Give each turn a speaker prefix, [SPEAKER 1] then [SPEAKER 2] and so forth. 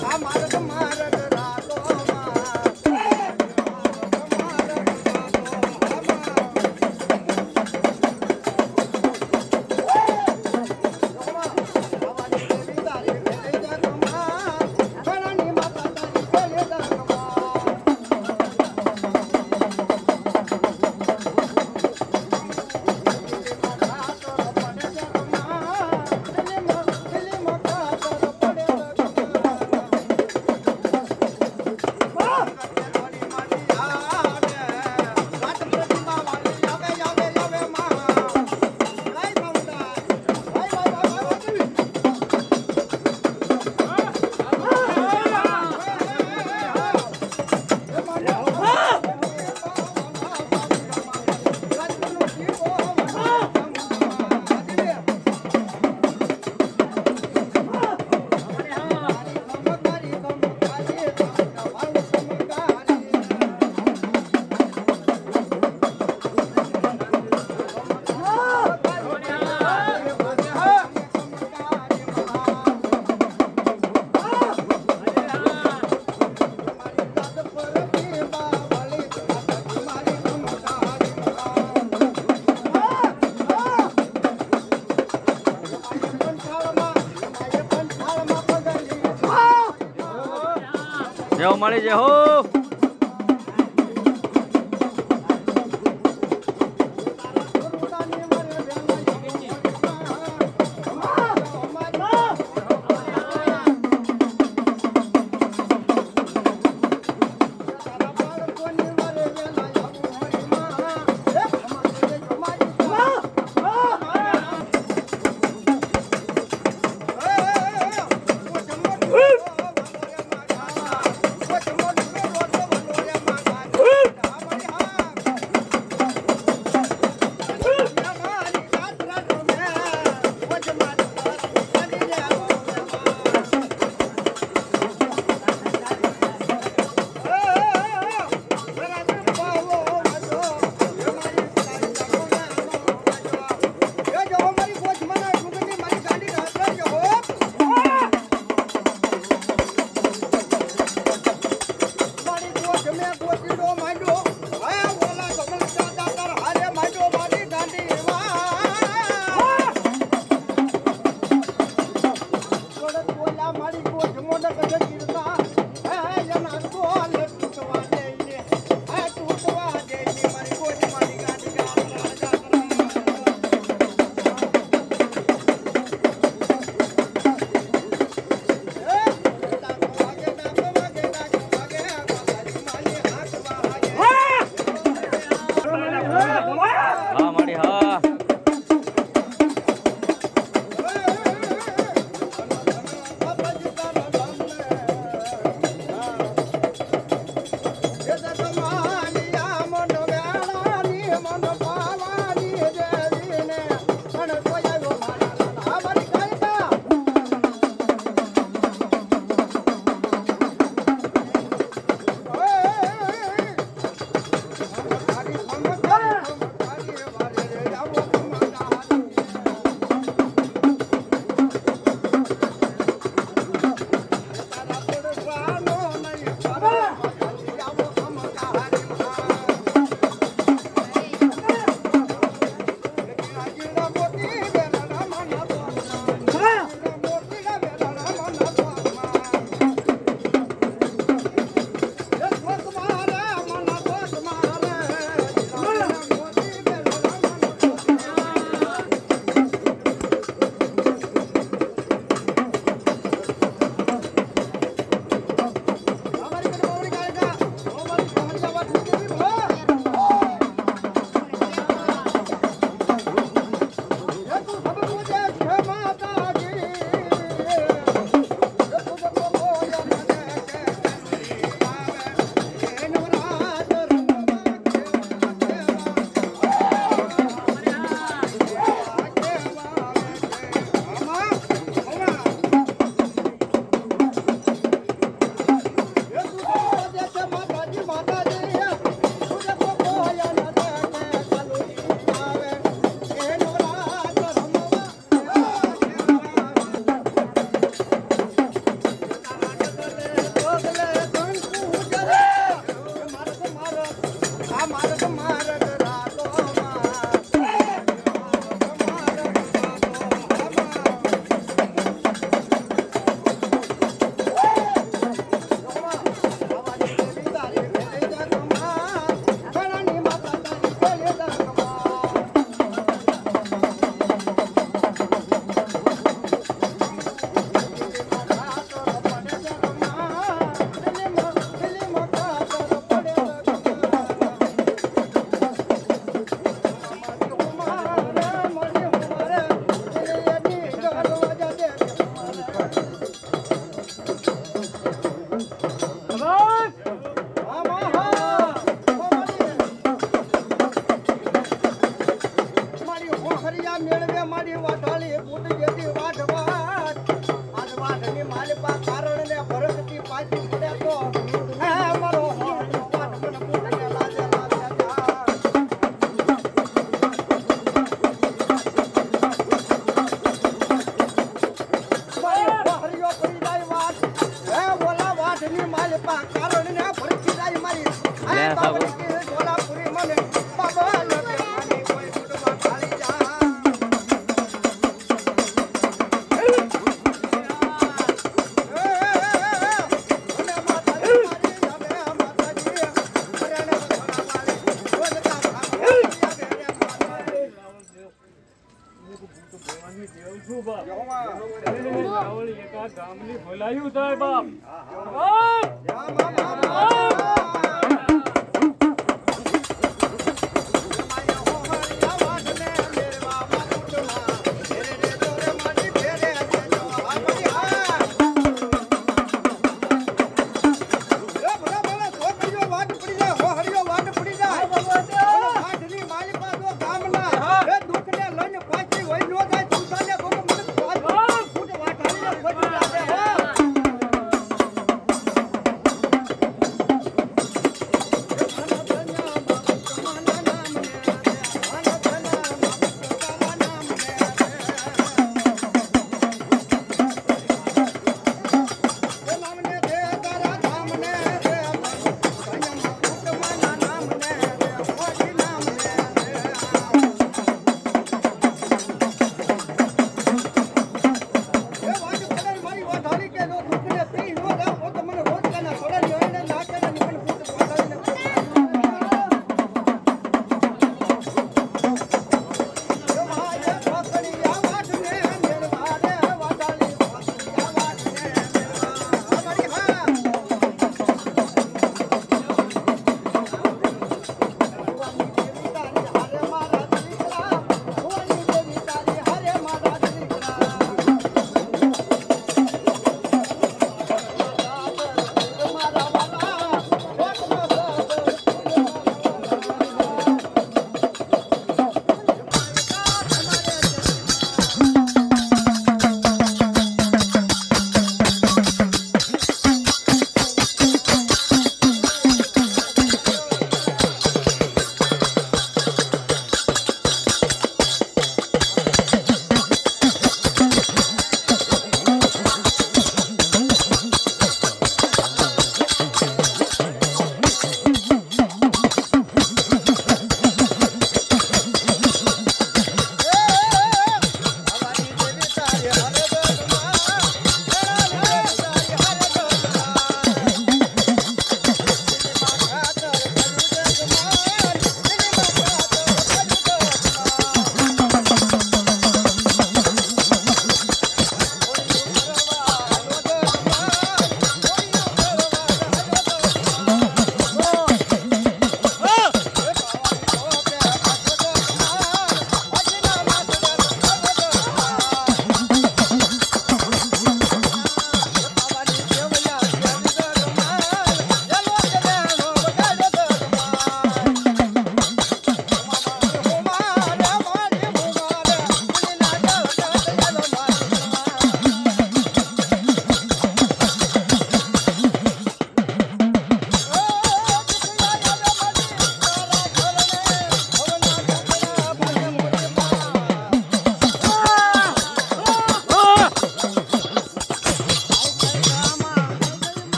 [SPEAKER 1] 他妈的 Bravo.
[SPEAKER 2] મળી જાય હો!